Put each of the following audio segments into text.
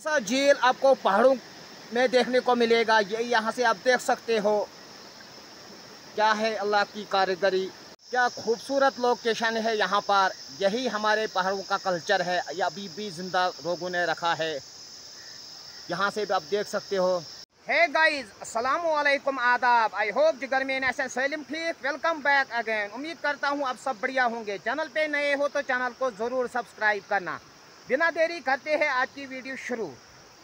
ऐसा झील आपको पहाड़ों में देखने को मिलेगा। ये यहाँ से आप देख सकते हो। क्या है अल्लाह की कारीगरी? क्या खूबसूरत लोकेशन है यहाँ पर। यही हमारे पहाड़ों का कल्चर है। ये अभी भी ज़िंदा लोगों ने रखा है। यहाँ से भी आप देख सकते हो। है गाइज़ वालेकुम आदाब। आई होप जिगर में ऐसे सलीम ठीक। वेलकम बैक अगेन उम्मीद करता हूँ आप सब बढ़िया होंगे। चैनल पे नए हो तो चैनल को ज़रूर सब्सक्राइब करना। बिना देरी करते हैं आज की वीडियो शुरू।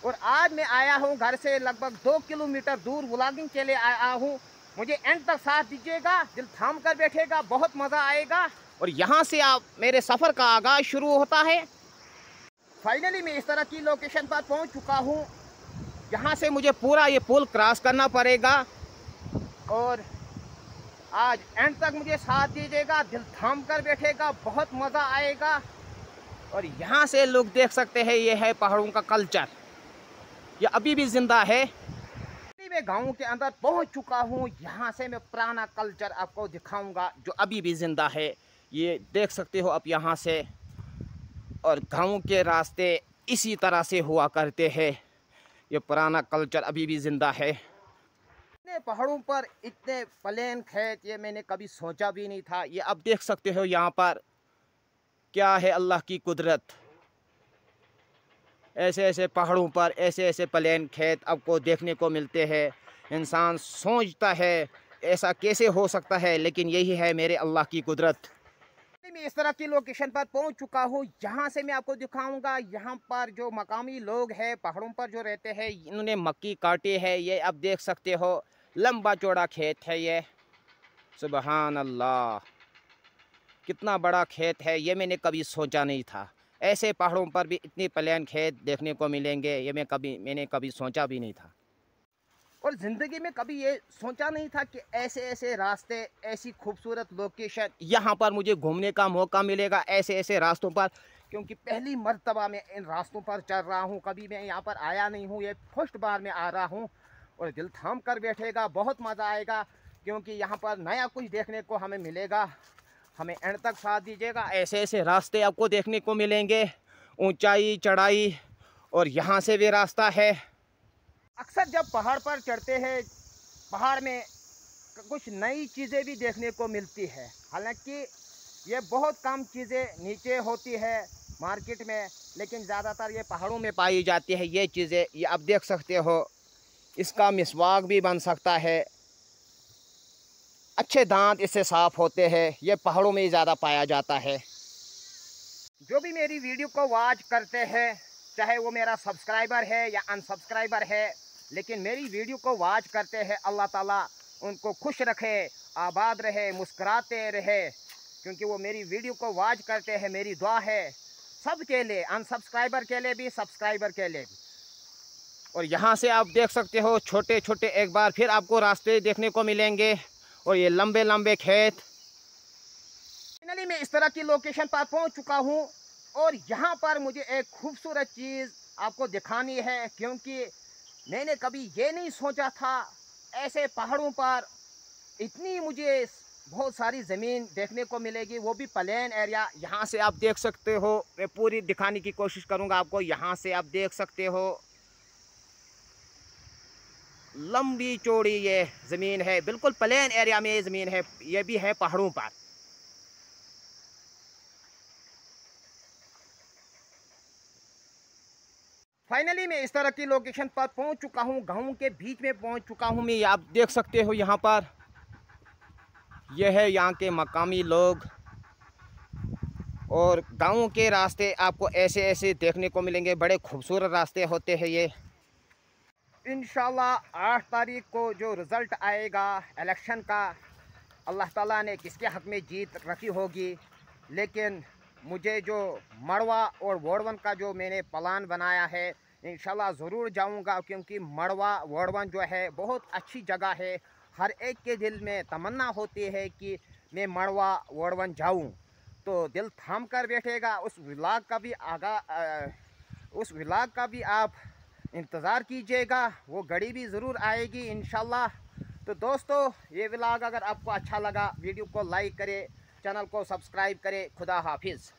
और आज मैं आया हूँ घर से लगभग दो किलोमीटर दूर व्लॉगिंग के लिए आया हूँ। मुझे एंड तक साथ दीजिएगा, दिल थाम कर बैठेगा, बहुत मज़ा आएगा। और यहाँ से आप मेरे सफ़र का आगाज़ शुरू होता है। फाइनली मैं इस तरह की लोकेशन पर पहुँच चुका हूँ। यहाँ से मुझे पूरा ये पुल क्रॉस करना पड़ेगा। और आज एंड तक मुझे साथ दीजिएगा, दिल थाम कर बैठेगा, बहुत मज़ा आएगा। और यहाँ से लोग देख सकते हैं, ये है पहाड़ों का कल्चर। ये अभी भी ज़िंदा है। मैं गाँव के अंदर पहुँच चुका हूँ, यहाँ से मैं पुराना कल्चर आपको दिखाऊँगा, जो अभी भी ज़िंदा है। ये देख सकते हो आप यहाँ से। और गाँव के रास्ते इसी तरह से हुआ करते हैं। ये पुराना कल्चर अभी भी ज़िंदा है। इतने पहाड़ों पर इतने प्लेन खेत ये मैंने कभी सोचा भी नहीं था। ये अब देख सकते हो यहाँ पर। क्या है अल्लाह की कुदरत? ऐसे ऐसे पहाड़ों पर, ऐसे ऐसे प्लेन खेत आपको देखने को मिलते हैं। इंसान सोचता है, ऐसा कैसे हो सकता है? लेकिन यही है मेरे अल्लाह की कुदरत। मैं इस तरह की लोकेशन पर पहुँच चुका हूँ, यहाँ से मैं आपको दिखाऊँगा, यहाँ पर जो मकामी लोग हैं, पहाड़ों पर जो रहते हैं, इन्होंने मक्की काटी है, ये आप देख सकते हो, लंबा चौड़ा खेत है ये। सुबहान अल्लाह कितना बड़ा खेत है, ये मैंने कभी सोचा नहीं था। ऐसे पहाड़ों पर भी इतने प्लेन खेत देखने को मिलेंगे, ये मैं कभी, मैंने कभी सोचा भी नहीं था। और ज़िंदगी में कभी ये सोचा नहीं था कि ऐसे ऐसे रास्ते, ऐसी खूबसूरत लोकेशन यहाँ पर मुझे घूमने का मौका मिलेगा ऐसे ऐसे रास्तों पर। क्योंकि पहली मरतबा मैं इन रास्तों पर चल रहा हूँ, कभी मैं यहाँ पर आया नहीं हूँ, ये फ़र्स्ट बार मैं आ रहा हूँ। और दिल थाम कर बैठेगा, बहुत मज़ा आएगा, क्योंकि यहाँ पर नया कुछ देखने को हमें मिलेगा। हमें एंड तक साथ दीजिएगा। ऐसे ऐसे रास्ते आपको देखने को मिलेंगे। ऊंचाई, चढ़ाई, और यहाँ से भी रास्ता है। अक्सर जब पहाड़ पर चढ़ते हैं, पहाड़ में कुछ नई चीज़ें भी देखने को मिलती है। हालाँकि ये बहुत कम चीज़ें नीचे होती है मार्केट में, लेकिन ज़्यादातर ये पहाड़ों में पाई जाती है। ये चीज़ें ये आप देख सकते हो। इसका मिसवाक भी बन सकता है। अच्छे दांत इससे साफ़ होते हैं, ये पहाड़ों में ही ज़्यादा पाया जाता है। जो भी मेरी वीडियो को वॉच करते हैं, चाहे वो मेरा सब्सक्राइबर है या अनसब्सक्राइबर है, लेकिन मेरी वीडियो को वॉच करते हैं, अल्लाह ताला उनको खुश रखे, आबाद रहे, मुस्कराते रहे, क्योंकि वो मेरी वीडियो को वॉच करते हैं, मेरी दुआ है, सब के लिए अनसब्सक्राइबर के लिए भी सब्सक्राइबर के लिए भी। और यहाँ से आप देख सकते हो छोटे छोटे एक बार फिर आपको रास्ते देखने को मिलेंगे। और ये लंबे लंबे खेत। फाइनली मैं इस तरह की लोकेशन पर पहुँच चुका हूँ और यहाँ पर मुझे एक खूबसूरत चीज़ आपको दिखानी है, क्योंकि मैंने कभी ये नहीं सोचा था, ऐसे पहाड़ों पर इतनी मुझे बहुत सारी ज़मीन देखने को मिलेगी। वो भी प्लेन एरिया यहाँ से आप देख सकते हो। मैं पूरी दिखाने की कोशिश करूँगा आपको, यहाँ से आप देख सकते हो। लंबी चौड़ी ये ज़मीन है, बिल्कुल प्लेन एरिया में ये ज़मीन है, ये भी है पहाड़ों पर। फाइनली मैं इस तरह की लोकेशन पर पहुँच चुका हूँ, गाँव के बीच में पहुँच चुका हूँ मैं, आप देख सकते हो यहाँ पर। यह है यहाँ के मकामी लोग। और गाँव के रास्ते आपको ऐसे ऐसे देखने को मिलेंगे, बड़े खूबसूरत रास्ते होते हैं ये। इन आठ तारीख को जो रिज़ल्ट आएगा इलेक्शन का अल्लाह ताला ने किसके हक़ में जीत रखी होगी। लेकिन मुझे जो मड़वा और वोड़वन का जो मैंने प्लान बनाया है इन ज़रूर जाऊँगा क्योंकि मड़वा वोड़वन जो है बहुत अच्छी जगह है। हर एक के दिल में तमन्ना होती है कि मैं मड़वा वोड़वन जाऊँ। तो दिल थाम कर बैठेगा। उस विलाग का भी आगा आ, उस विलाग का भी आप इंतज़ार कीजिएगा, वो घड़ी भी ज़रूर आएगी इन तो दोस्तों, ये व्लाग अगर आपको अच्छा लगा, वीडियो को लाइक करें, चैनल को सब्सक्राइब करें। खुदा हाफिज़।